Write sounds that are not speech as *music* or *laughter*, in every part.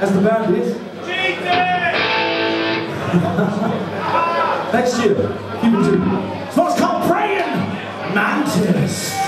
as the band is. *laughs* Next year, keep it to. So it's called Praying Mantis.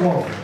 수고.